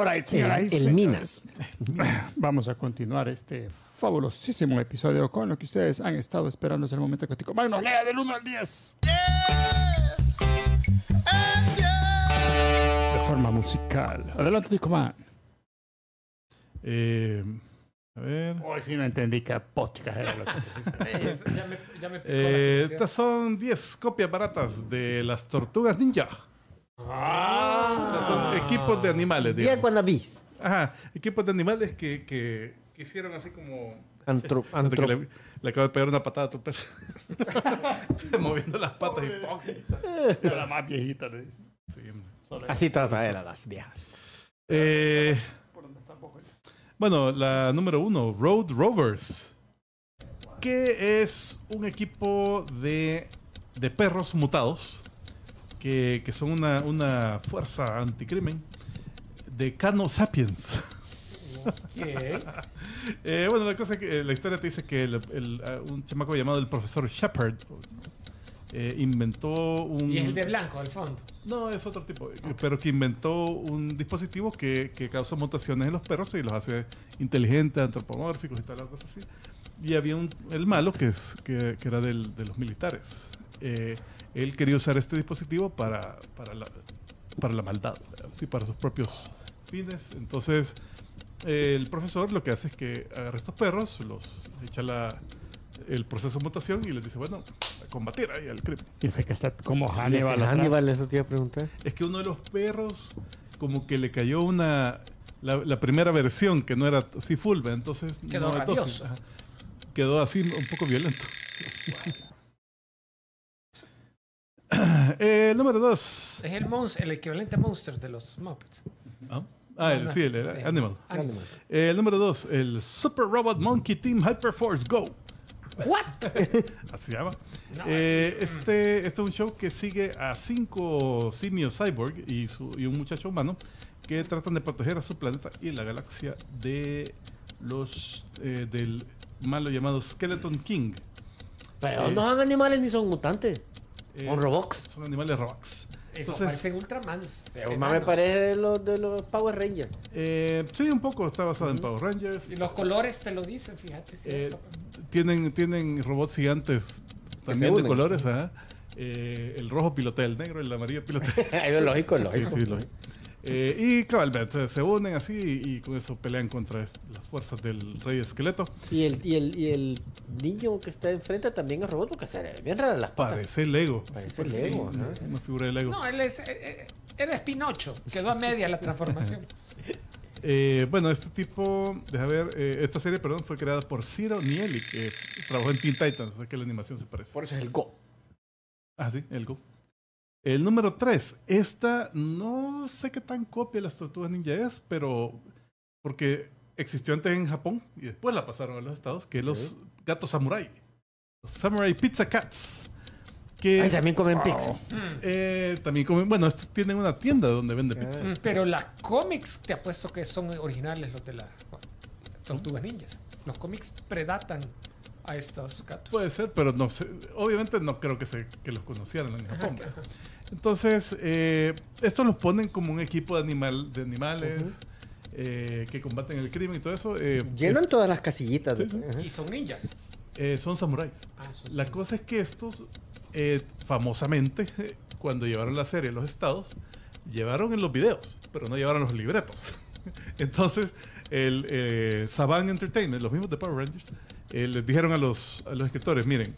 Alright, señoras El. Minas. Vamos a continuar este fabulosísimo episodio con lo que ustedes han estado esperando desde el momento que Tico Magno lea del 1 al 10. De forma musical. Adelante, Tico Man. Eh, a ver. Hoy sí no entendí qué podcast era lo que ya me, ya me picó la Eh, estas son 10 copias baratas de las tortugas ninja. Ah. O sea, son equipos de animales, Bien digamos. wannabes. Ajá, equipos de animales que, que, que hicieron así como... Antro, antro- le, le acabo de pegar una patada a tu perro. Moviendo las patas y... Era la más viejita. ¿no? Sí, Así trata él a las viejas. Eh, Por donde está. Bueno, la número uno, Road Rovers, que es un equipo de, de perros mutados, que, que son una, una fuerza anticrimen, de Cano Sapiens. Ok. Eh, bueno, la cosa que eh, la historia te dice que el- el, ah, un chamaco llamado el profesor Shepard eh, inventó un... Y es el de blanco, al fondo. No, es otro tipo, eh, pero que inventó un dispositivo que, que causa mutaciones en los perros y los hace inteligentes, antropomórficos y tal, cosas así. Y había un, el malo que, es, que, que era del- de los militares. Eh, él quería usar este dispositivo para, para, la, para la maldad, ¿sí? para sus propios fines. Entonces, eh, el profesor lo que hace es que agarra estos perros, los echa la, el proceso de mutación y les dice, bueno, a combatir ahí al crimen. Dice que está como Hannibal. Hannibal, eso te iba a preguntar. Es que uno de los perros, como que le cayó una. La, la primera versión que no era así full, ¿ve? entonces. Quedó no, entonces, ajá. quedó así un poco violento. Eh, el número dos. Es el, el equivalente a Monster de los Muppets. Ah, ah, el, sí, el, el. Animal. Animal. Eh, el número dos, el Super Robot Monkey Team Hyperforce Go. ¿What? Así se llama. No, Eh, este, este es un show que sigue a cinco simios cyborg y, su, y un muchacho humano que tratan de proteger a su planeta y la galaxia de los eh, del malo llamado Skeleton King. Pero Eh, no son animales ni son mutantes. Eh, Son robots. Son animales robots. Eso Entonces, parecen Ultramans. Pero más me parece de los, de los Power Rangers. eh, sí, un poco está basado en Power Rangers. Y los colores te lo dicen, fíjate. Eh, ¿cierto? tienen, tienen robots gigantes también de colores. ajá. Eh, el rojo pilotea el negro, el amarillo pilotea Eso es lógico, es Sí, lógico. sí, lógico. Eh, y cabalmente se unen así y, y con eso pelean contra las fuerzas del rey esqueleto. Y el, y, el, y el niño que está enfrente también es robot porque se ve bien rara las patas. Parece Lego. Parece Sí, Lego, una, ajá. una figura de Lego. No, él es. eh, eh, Él es Pinocho. Quedó a media la transformación. Eh, bueno, este tipo, deja ver, eh, esta serie, perdón, fue creada por Ciro Nieli, que trabajó en Teen Titans, o sea que la animación se parece. Por eso es el Go. Ah, sí, el Go. El número 3. Esta no sé qué tan copia de las tortugas ninja es, pero porque existió antes en Japón y después la pasaron a los Estados, que es los gatos samurai. Los Samurai Pizza Cats. Que es- también comen Wow. pizza. eh, también comen, bueno, estos tienen una tienda donde vende Ah. pizza. Mm, Pero las cómics, te apuesto que son originales los de las Tortugas Ninjas. Los cómics predatan a estos gatos. Puede ser, pero no sé. Obviamente no creo que, se, que los conocieran en Japón. Entonces, eh, estos los ponen como un equipo de, animal, de animales eh, que combaten el crimen y todo eso. eh, Llenan es- todas las casillitas. Sí, sí. Ajá. Y son ninjas. eh, son samuráis. Ah, son- La cosa es que estos, eh, famosamente, cuando llevaron la serie a los estados, llevaron en los videos, pero no llevaron los libretos. Entonces, el eh, Saban Entertainment, los mismos de Power Rangers, eh, les dijeron a los, a los escritores, miren,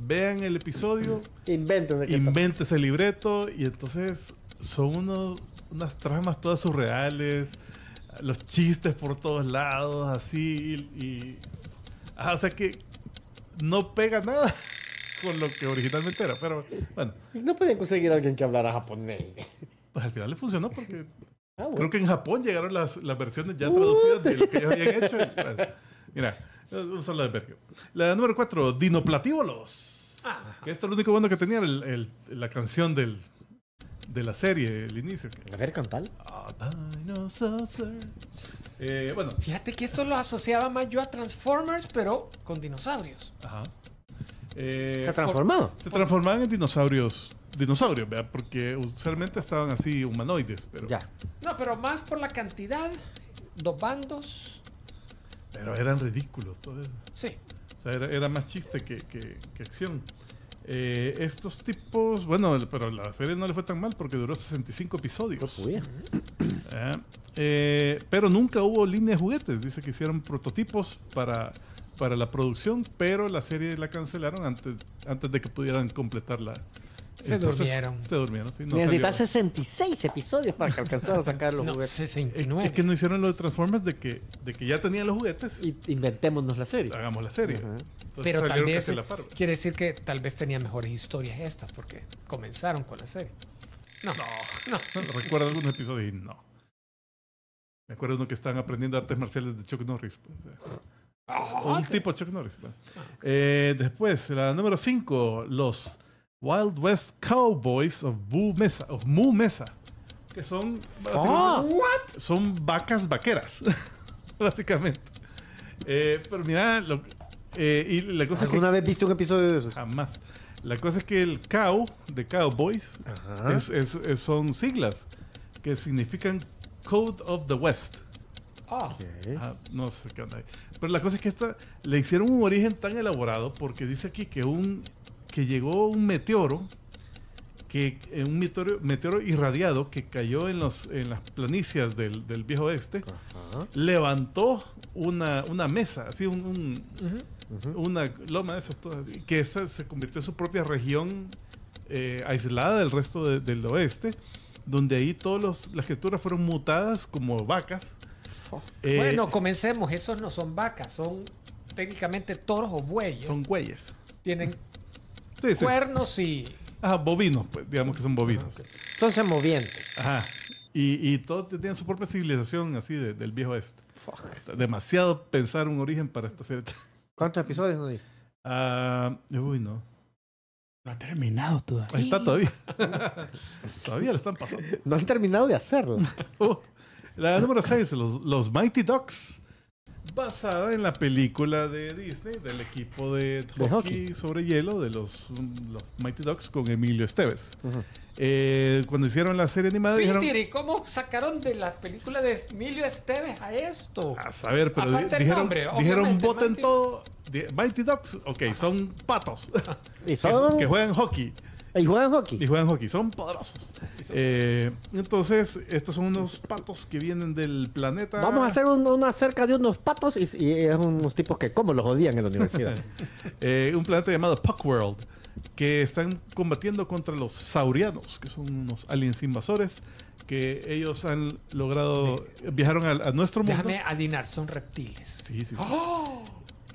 vean el episodio, qué inventes el libreto y entonces son unos, unas tramas todas surreales, los chistes por todos lados, así, y... y- ajá, o sea que no pega nada con lo que originalmente era, pero bueno, No pueden conseguir a alguien que hablara japonés. pues al final le funcionó porque Ah, bueno. creo que en Japón llegaron las, las versiones ya traducidas de lo que ellos habían hecho. y, bueno, mira, un solo de. La número 4, Dinoplatívolos. Ah, Que esto es lo único bueno que tenía el- el- la canción del, de la serie, el inicio. A ver, cantal. Ah, dinosaurs. Eh, bueno, Fíjate que esto lo asociaba más yo a Transformers, pero con dinosaurios. ajá. Eh, ¿Se ha transformado? se transformaban en dinosaurios dinosaurios, ¿verdad? Porque usualmente estaban así humanoides, pero, Ya. No, pero más por la cantidad, dos bandos. Pero eran ridículos todo eso. Sí. O sea, era, era más chiste que, que- que acción. Eh, estos tipos, bueno, pero la serie no le fue tan mal porque duró 65 episodios. Ah, eh, pero nunca hubo línea de juguetes. Dice que hicieron prototipos para, para la producción, pero la serie la cancelaron antes, antes de que pudieran completar la. Se durmieron. Se durmieron, sí. No Necesitas salió. 66 episodios para que alcanzaran a sacar los No, juguetes. Es, 69. es que no hicieron lo de Transformers de que, de que ya tenían los juguetes. Y inventémonos la serie. hagamos la serie. Ajá. Entonces pero tal salieron vez casi a la par. quiere decir que tal vez tenía mejores historias estas porque comenzaron con la serie. No, no. Recuerdo algunos episodios y no. Me acuerdo uno que estaban aprendiendo artes marciales de Chuck Norris. pues, o sea, Ah, un tipo Chuck Norris. pues. Eh, después, la número 5, los Wild West Cowboys of Moo Mesa. Of Moo Mesa que son, Ah. básicamente- son vacas vaqueras, básicamente. Eh, pero mira, lo- eh, y la cosa es que ¿Alguna vez viste un episodio de esos? jamás. La cosa es que el cow de Cowboys es- es- es- son siglas que significan Code of the West. Ah, Ok. Ah, no sé qué onda. Pero la cosa es que esta le hicieron un origen tan elaborado porque dice aquí que un que llegó un meteoro que eh, un meteoro, meteoro irradiado que cayó en los en las planicias del, del viejo oeste Ajá. levantó una, una mesa así un, una loma de esas todas y que esa se convirtió en su propia región eh, aislada del resto de- del oeste donde ahí todas las criaturas fueron mutadas como vacas Eh, bueno, comencemos. Esos no son vacas, son técnicamente toros o bueyes. son güeyes Tienen Sí, sí. cuernos y. Ajá, bovinos, pues, digamos que son bovinos. Ah, ok. Son semovientes. Ajá. Y, y todos tenían su propia civilización así de- del viejo este. Fuck. Demasiado pensar un origen para esta serie. ¿Cuántos episodios nos dice? Ah, uy, no. No ha terminado todavía. Ahí está todavía. todavía le están pasando. No han terminado de hacerlo. Uh, la número 6, los, los Mighty Ducks. Basada en la película de Disney del equipo de hockey, hockey. sobre hielo de los, los Mighty Ducks con Emilio Esteves. Eh, cuando hicieron la serie animada dijeron... Peter, ¿y cómo sacaron de la película de Emilio Esteves a esto? A saber, pero di- dijeron, nombre, dijeron voten Mighty- todo. Di- Mighty Ducks, ok, son patos Y que, son. que juegan hockey. Y juegan hockey. Y juegan hockey, son poderosos. Eh, entonces, estos son unos patos que vienen del planeta. Vamos a hacer un- una cerca de unos patos y, y es unos tipos que como los odian en la universidad. eh, un planeta llamado Puckworld, que están combatiendo contra los saurianos, que son unos aliens invasores, que ellos han logrado, viajaron a, a nuestro mundo. Déjame adivinar, son reptiles. Sí, sí, sí. ¡Oh!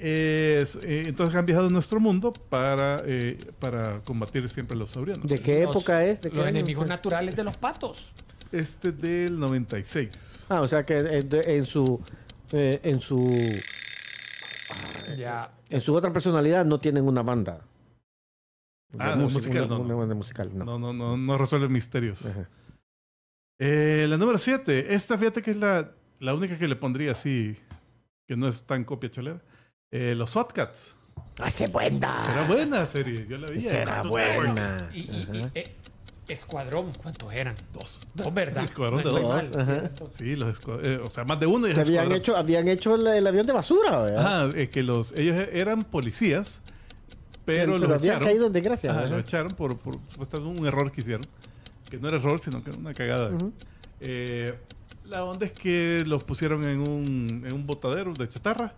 Es, eh, entonces han viajado a nuestro mundo para, eh, para combatir siempre a los saurianos. ¿De qué Los- época es? ¿De qué los año? enemigos naturales de los patos. Este del 96. Ah, o sea que en, de- en su eh, en su Ya. en su otra personalidad no tienen una banda. Ah, música, musical, una- no, una no. banda musical, no. No, no, no, no resuelve misterios. Eh, la número 7. Esta fíjate que es la, la única que le pondría así, que no es tan copia cholera. Eh, los Hotcats. Hace buena. Será buena serie, yo la vi. Será buena. Y, y- y- eh, escuadrón, ¿cuántos eran? Dos. Dos, ¿verdad? Escuadrón No de dos. mal. Sí, los eh, o sea, más de uno y Se habían hecho, habían hecho el, el avión de basura, ¿verdad? Ajá, eh, que los, ellos eran policías, pero, los habían echaron. caído en desgracia. Ajá, lo echaron por, por supuestamente un error que hicieron. Que no era error, sino que era una cagada. Ujú. Eh, la onda es que los pusieron en un, en un botadero de chatarra.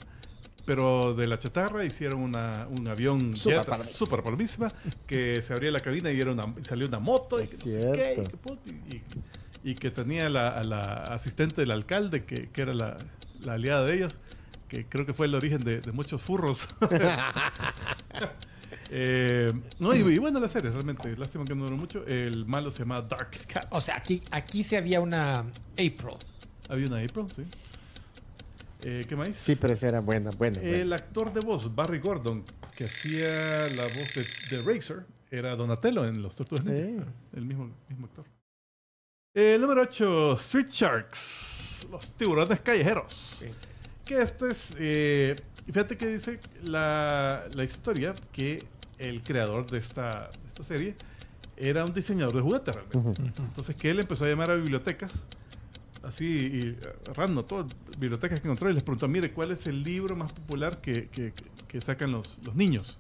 Pero de la chatarra hicieron una, un avión Super palomísima, que se abría la cabina y, era una, y salió una moto y que no sé qué, y, cierto. que puta, y- y- y que tenía la, a la asistente del alcalde, que, que era la, la aliada de ellos, que creo que fue el origen de, de muchos furros. Eh, no, y, y bueno la serie, realmente. Lástima que no duró mucho. El malo se llama Dark Cat. O sea, aquí, aquí sí había una April. Había una April, sí. Eh, ¿Qué más? Sí, pero esa era buena, buena. buena. El actor de voz, Barry Gordon, que hacía la voz de, de Razor, era Donatello en Los Tortugas Ninja. Sí. El mismo, mismo actor. El número 8, Street Sharks, los tiburones callejeros. Sí. Que este es. eh, fíjate que dice la, la historia que el creador de esta, de esta serie era un diseñador de juguetes realmente. Ujú. Entonces que él empezó a llamar a bibliotecas, así, y, random, todas bibliotecas que encontró, y les preguntó, mire, ¿cuál es el libro más popular que, que- que sacan los, los niños?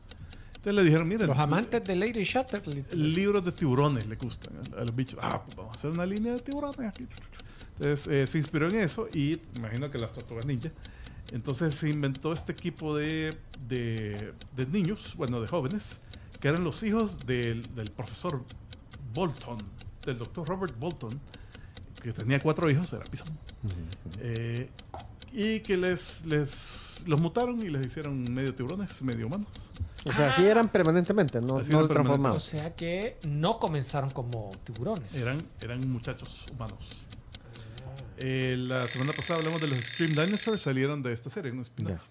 Entonces le dijeron, mire, Los amantes de Lady Shutter. libros de tiburones le gustan a, a los bichos. Ah, pues vamos a hacer una línea de tiburones aquí. Entonces eh, se inspiró en eso y imagino que las tortugas ninja. Entonces se inventó este equipo de, de, de niños, bueno, de jóvenes, que eran los hijos del, del profesor Bolton, del doctor Robert Bolton, que tenía cuatro hijos, era pisón. Eh, y que les, les los mutaron y les hicieron medio tiburones, medio humanos. O sea, así eran permanentemente, no, no eran se O sea que no comenzaron como tiburones. Eran, eran muchachos humanos. Eh, la semana pasada hablamos de los Extreme Dinosaurs, salieron de esta serie, un spin-off.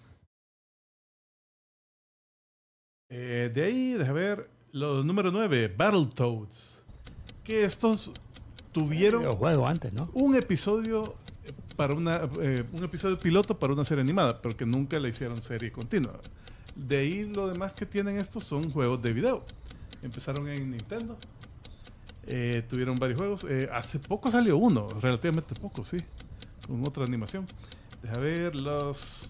Eh, de ahí, déjame ver, los número 9, Battletoads. Que estos tuvieron juego antes, ¿no? un episodio para una eh, un episodio piloto para una serie animada, pero que nunca le hicieron serie continua. De ahí lo demás que tienen estos son juegos de video. Empezaron en Nintendo. eh, tuvieron varios juegos. eh, hace poco salió uno, relativamente poco, sí. Con otra animación. Deja ver, los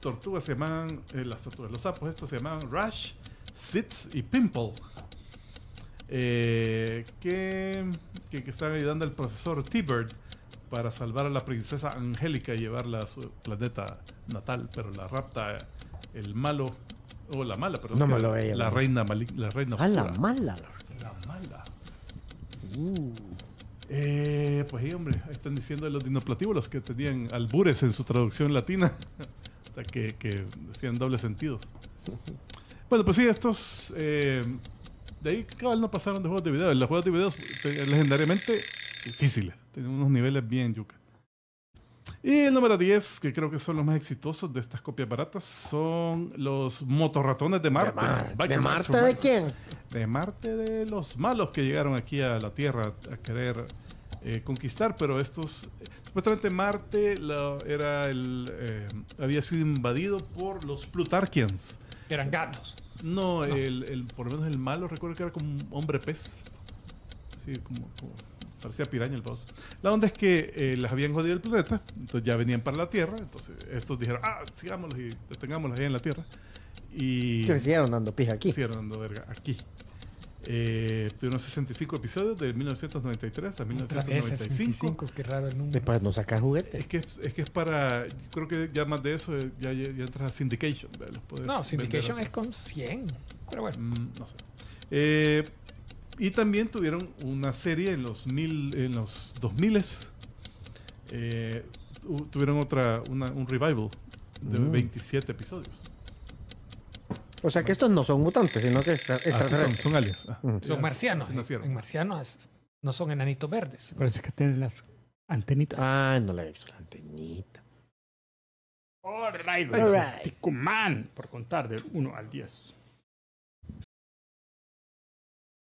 tortugas se llaman, eh, las tortugas, los sapos estos se llaman Rush, Sits y Pimple. Eh, que, que, que están ayudando al profesor T-Bird para salvar a la princesa Angélica y llevarla a su planeta natal, pero la rapta el malo, o la mala, perdón. No La reina, la reina A la oscura. mala. La mala. Uh. Eh, pues sí, hombre, están diciendo los dinoplatíbulos que tenían albures en su traducción latina. o sea, que, que decían doble sentido. Bueno, pues sí, estos. eh, de ahí, cabal, no pasaron de juegos de video. Los juegos de video te- legendariamente difíciles. Tienen unos niveles bien yuca. Y el número 10, que creo que son los más exitosos de estas copias baratas, son los motorratones de Marte. ¿De, Mar- ¿de Marte de quién? de Marte de los malos que llegaron aquí a la Tierra a querer eh, conquistar, pero estos supuestamente Marte la- era el eh, había sido invadido por los Plutarchians. Eran gatos. No, El, el- por lo menos el malo recuerdo que era como un hombre pez. Así como, como- parecía piraña el boss. La onda es que eh, les habían jodido el planeta, entonces ya venían para la Tierra, entonces estos dijeron, ah, sigámoslos y detengámoslos ahí en la Tierra. Y Que siguieron dando pija aquí. Siguieron dando verga aquí. Eh, tuvieron 65 episodios de 1993 a Otra vez 1995. 65, qué raro el número. Después no sacan juguetes. Es que, es es que es para. Creo que ya más de eso, eh, ya, ya, ya entras a Syndication. No, Syndication es con 100. Pero bueno. Mm, no sé. Eh, y también tuvieron una serie en los, mil, en los 2000 eh, tu- tuvieron otra, una- un revival de Mm. 27 episodios. O sea que estos no son mutantes, sino que extra- Ah, sí, son, son aliens. ah. Mm. Son marcianos. Así En, nacieron. en marcianos no son enanitos verdes. Parece que tienen las antenitas. Ah, no le he visto la antenita. All right, All right. Ticumán, por contar del 1 al 10.